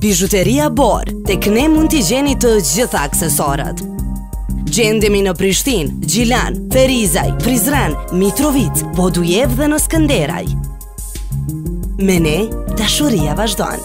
Bizhuteria Bor, tek ne mund t'i gjeni të gjitha aksesorët. Gjendemi në Prishtinë, Gjilan, Ferizaj, Prizren, Mitrovicë, Podujevë dhe në Skënderaj. Me ne, dashuria vazhdon.